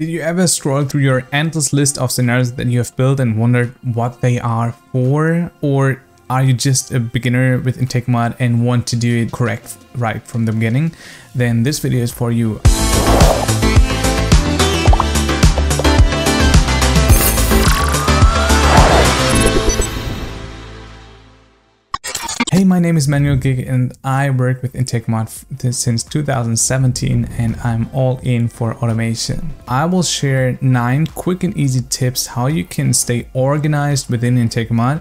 Did you ever scroll through your endless list of scenarios that you have built and wondered what they are for? Or are you just a beginner with Mod and want to do it correct right from the beginning? Then this video is for you. Hey, my name is Manuel Gick and I work with Integromat since 2017 and I'm all in for automation. I will share 9 quick and easy tips how you can stay organized within Integromat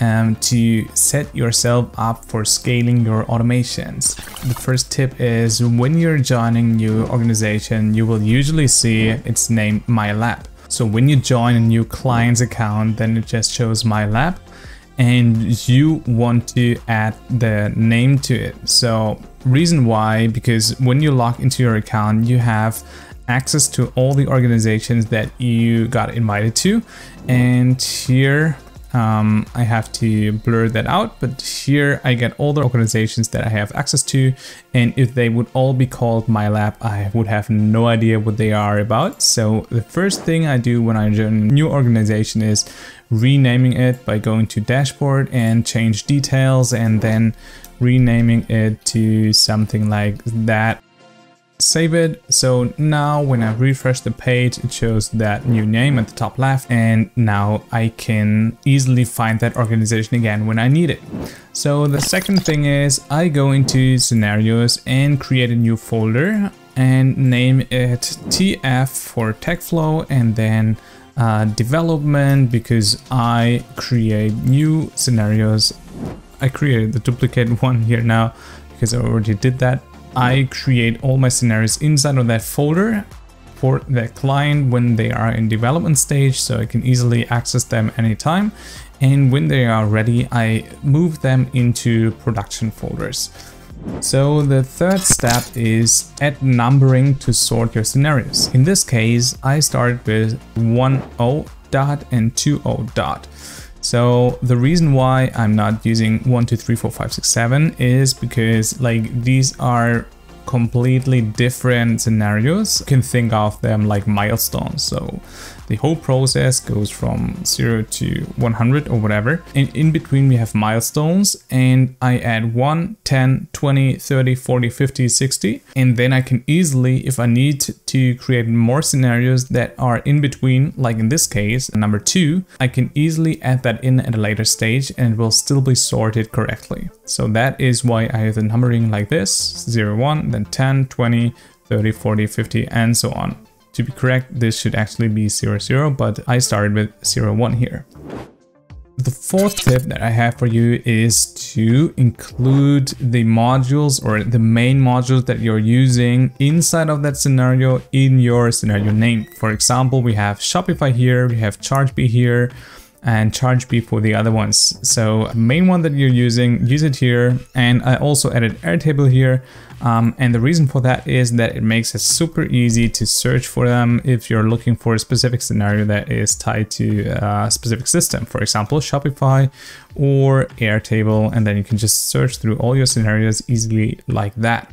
um, to set yourself up for scaling your automations. The first tip is when you're joining new organization, you will usually see its name My Lab. So when you join a new client's account, then it just shows My Lab and you want to add the name to it. So reason why, because when you log into your account, you have access to all the organizations that you got invited to. And here um, I have to blur that out, but here I get all the organizations that I have access to. And if they would all be called my lab, I would have no idea what they are about. So the first thing I do when I join a new organization is renaming it by going to dashboard and change details and then renaming it to something like that. Save it. So now when I refresh the page, it shows that new name at the top left. And now I can easily find that organization again when I need it. So the second thing is I go into scenarios and create a new folder and name it TF for TechFlow and then uh, development because I create new scenarios. I created the duplicate one here now because I already did that. I create all my scenarios inside of that folder for that client when they are in development stage so I can easily access them anytime and when they are ready I move them into production folders. So the third step is add numbering to sort your scenarios. In this case, I started with 1.0 dot and 2.0 dot. So the reason why I'm not using 1, 2, 3, 4, 5, 6, 7 is because like these are completely different scenarios. You can think of them like milestones. So the whole process goes from 0 to 100 or whatever. And in between we have milestones and I add 1, 10, 20, 30, 40, 50, 60. And then I can easily, if I need to create more scenarios that are in between, like in this case, number 2, I can easily add that in at a later stage and it will still be sorted correctly. So that is why I have the numbering like this, 0, 1, then 10, 20, 30, 40, 50, and so on. To be correct, this should actually be 0, 0, but I started with 0, 1 here. The fourth tip that I have for you is to include the modules or the main modules that you're using inside of that scenario in your scenario name. For example, we have Shopify here, we have Chargebee here, and Chargebee for the other ones. So main one that you're using, use it here. And I also added Airtable here. Um, and the reason for that is that it makes it super easy to search for them if you're looking for a specific scenario that is tied to a specific system, for example, Shopify or Airtable, and then you can just search through all your scenarios easily like that.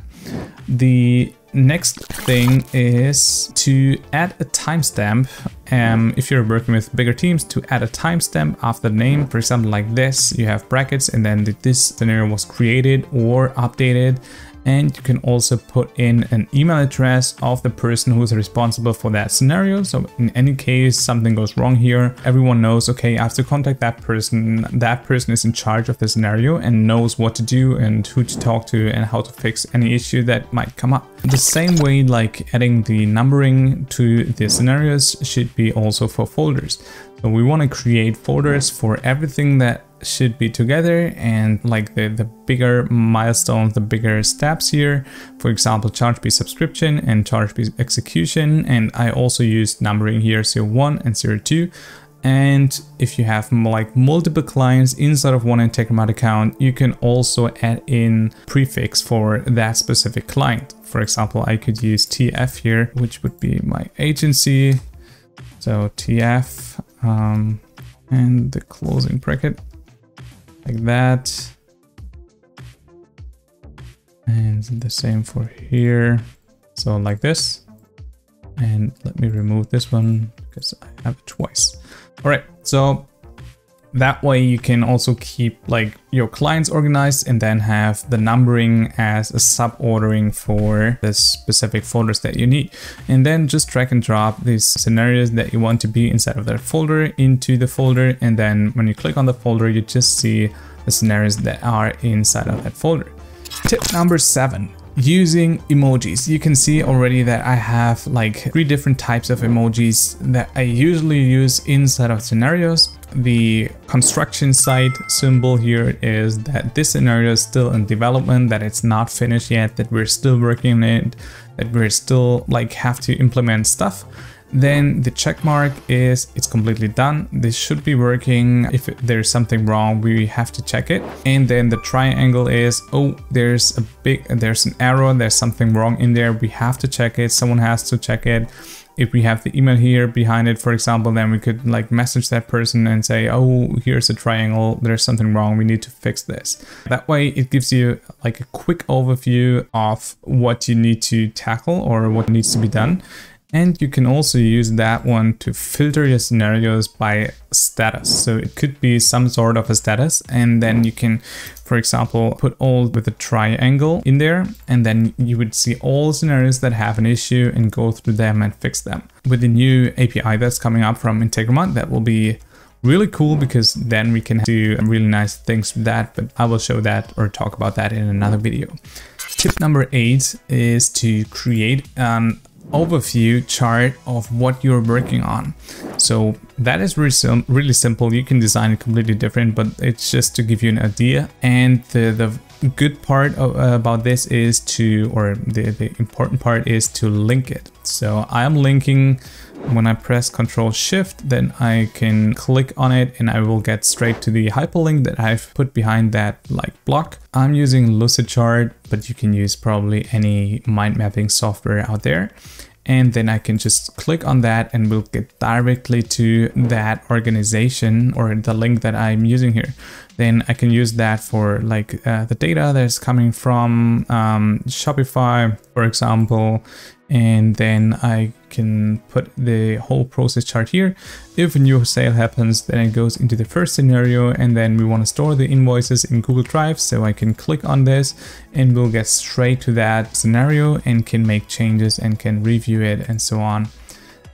The next thing is to add a timestamp. Um, if you're working with bigger teams, to add a timestamp after the name, for example, like this, you have brackets and then this scenario was created or updated and you can also put in an email address of the person who's responsible for that scenario. So in any case something goes wrong here, everyone knows, okay, I have to contact that person. That person is in charge of the scenario and knows what to do and who to talk to and how to fix any issue that might come up. The same way like adding the numbering to the scenarios should be also for folders. So we want to create folders for everything that should be together and like the, the bigger milestones, the bigger steps here, for example, Chargebee subscription and Chargebee execution. And I also use numbering here 01 and 02. And if you have like multiple clients inside of one Integromat account, you can also add in prefix for that specific client. For example, I could use TF here, which would be my agency. So TF um, and the closing bracket like that. And the same for here. So like this. And let me remove this one because I have it twice. All right, so that way you can also keep like your clients organized and then have the numbering as a sub ordering for the specific folders that you need. And then just drag and drop these scenarios that you want to be inside of that folder into the folder. And then when you click on the folder, you just see the scenarios that are inside of that folder. Tip number seven, using emojis. You can see already that I have like three different types of emojis that I usually use inside of scenarios. The construction site symbol here is that this scenario is still in development, that it's not finished yet, that we're still working on it, that we're still like have to implement stuff. Then the check mark is it's completely done. This should be working. If there's something wrong, we have to check it. And then the triangle is, oh, there's a big, there's an error, there's something wrong in there. We have to check it. Someone has to check it. If we have the email here behind it, for example, then we could like message that person and say, oh, here's a triangle, there's something wrong, we need to fix this. That way it gives you like a quick overview of what you need to tackle or what needs to be done. And you can also use that one to filter your scenarios by status. So it could be some sort of a status and then you can, for example, put all with a triangle in there and then you would see all scenarios that have an issue and go through them and fix them. With the new API that's coming up from Integromat, that will be really cool because then we can do really nice things with that, but I will show that or talk about that in another video. Tip number eight is to create an overview chart of what you're working on. So that is really, sim really simple. You can design it completely different, but it's just to give you an idea. And the, the good part of, uh, about this is to, or the, the important part is to link it. So I'm linking when I press Control Shift, then I can click on it and I will get straight to the hyperlink that I've put behind that like block. I'm using Lucidchart, but you can use probably any mind mapping software out there and then I can just click on that and we'll get directly to that organization or the link that I'm using here. Then I can use that for like uh, the data that's coming from um, Shopify, for example, and then I can put the whole process chart here. If a new sale happens, then it goes into the first scenario and then we want to store the invoices in Google Drive. So I can click on this and we'll get straight to that scenario and can make changes and can review it and so on.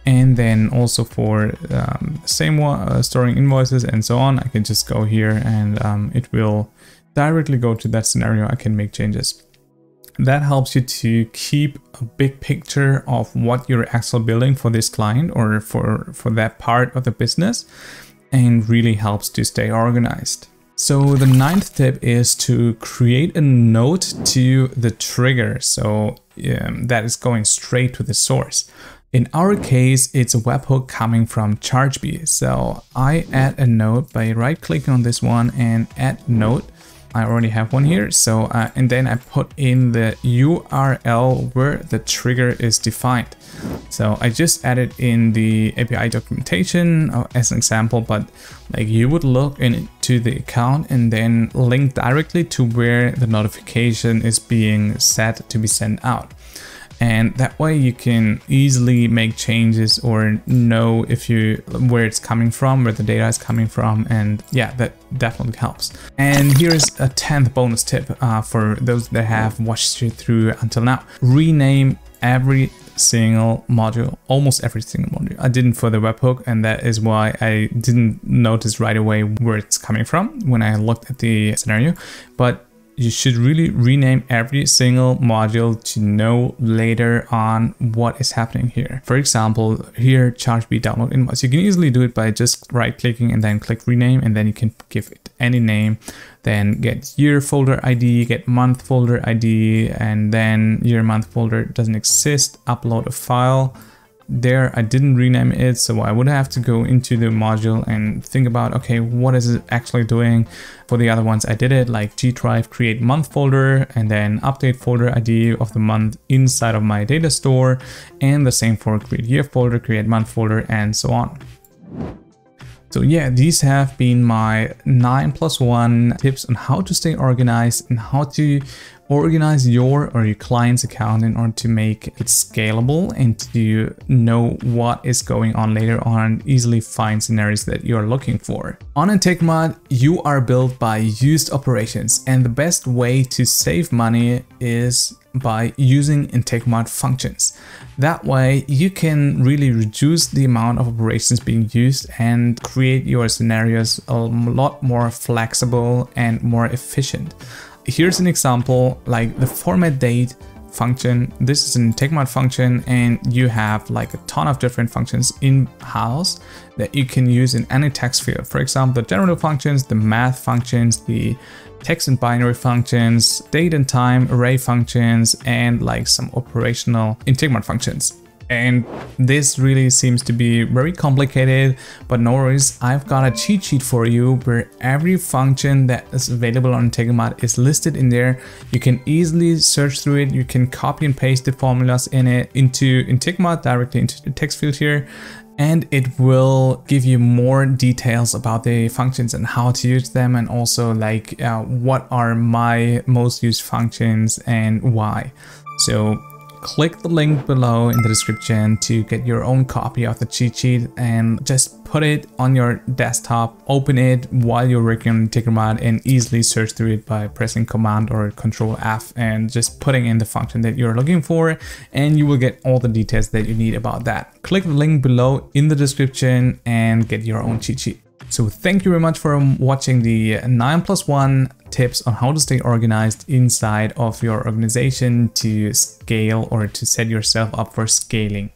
And then also for um, same one, uh, storing invoices and so on, I can just go here and um, it will directly go to that scenario. I can make changes that helps you to keep a big picture of what you're actually building for this client or for, for that part of the business and really helps to stay organized. So the ninth tip is to create a note to the trigger. So um, that is going straight to the source. In our case, it's a webhook coming from Chargebee. So I add a note by right clicking on this one and add note. I already have one here. So, uh, and then I put in the URL where the trigger is defined. So I just added in the API documentation uh, as an example, but like you would look into the account and then link directly to where the notification is being set to be sent out and that way you can easily make changes or know if you where it's coming from where the data is coming from and yeah that definitely helps. And here's a 10th bonus tip uh, for those that have watched it through until now. Rename every single module almost every single module. I didn't for the webhook and that is why i didn't notice right away where it's coming from when i looked at the scenario. But you should really rename every single module to know later on what is happening here. For example, here Chargebee download invoice. You can easily do it by just right clicking and then click rename and then you can give it any name. Then get year folder ID, get month folder ID, and then year month folder doesn't exist, upload a file there I didn't rename it so I would have to go into the module and think about okay what is it actually doing? For the other ones I did it like G Drive create month folder and then update folder ID of the month inside of my data store and the same for create year folder create month folder and so on. So yeah, these have been my 9 plus 1 tips on how to stay organized and how to organize your or your client's account in order to make it scalable and to know what is going on later on easily find scenarios that you're looking for. On Integromat, you are built by used operations and the best way to save money is by using Integromat functions. That way you can really reduce the amount of operations being used and create your scenarios a lot more flexible and more efficient. Here's an example like the format date function. This is an Integromat function and you have like a ton of different functions in-house that you can use in any text field. For example, the generative functions, the math functions, the text and binary functions, date and time array functions, and like some operational Integromat functions. And this really seems to be very complicated, but no worries, I've got a cheat sheet for you where every function that is available on Integromat is listed in there. You can easily search through it, you can copy and paste the formulas in it into Integromat directly into the text field here and it will give you more details about the functions and how to use them and also like uh, what are my most used functions and why. So click the link below in the description to get your own copy of the cheat sheet and just put it on your desktop, open it while you're working on Integromat and easily search through it by pressing Command or Control F and just putting in the function that you're looking for and you will get all the details that you need about that. Click the link below in the description and get your own cheat sheet. So thank you very much for watching the 9 plus 1 tips on how to stay organized inside of your organization to scale or to set yourself up for scaling.